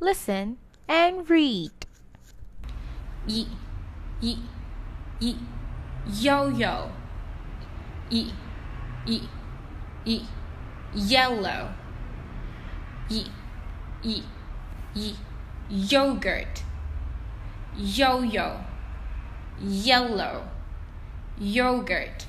Listen and read. Y, y, y, yo yo. Y, y, y, yellow. Y, y, y, yogurt. Yo yo. Yellow. Yogurt.